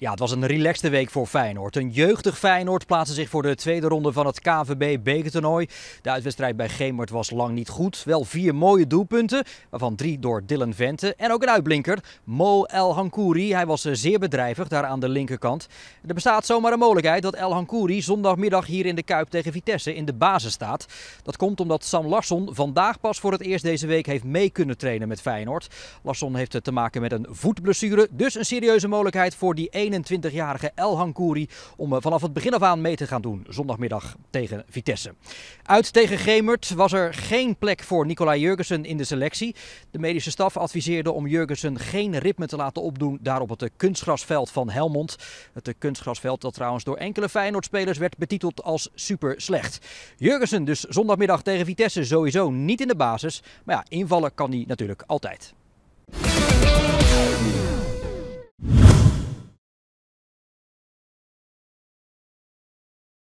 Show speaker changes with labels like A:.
A: Ja, het was een relaxte week voor Feyenoord. Een jeugdig Feyenoord plaatste zich voor de tweede ronde van het KVB bekertoernooi. De uitwedstrijd bij Gemert was lang niet goed. Wel vier mooie doelpunten, waarvan drie door Dylan Vente. En ook een uitblinker, Mo El Hankouri. Hij was eh, zeer bedrijvig daar aan de linkerkant. Er bestaat zomaar een mogelijkheid dat El Hankouri zondagmiddag hier in de Kuip tegen Vitesse in de basis staat. Dat komt omdat Sam Larsson vandaag pas voor het eerst deze week heeft mee kunnen trainen met Feyenoord. Larsson heeft te maken met een voetblessure, dus een serieuze mogelijkheid voor die 21-jarige El Hankouri om eh, vanaf het begin af aan mee te gaan doen zondagmiddag tegen Vitesse. Uit tegen Gemert was er geen plek voor Nicolai Jurgensen in de selectie. De medische staf adviseerde om Jurgensen geen ritme te laten opdoen daar op het eh, kunstgrasveld van Helmond. Het eh, kunstgrasveld dat trouwens door enkele Feyenoord-spelers werd betiteld als super slecht. Jurgensen dus zondagmiddag tegen Vitesse sowieso niet in de basis. Maar ja, invallen kan hij natuurlijk altijd.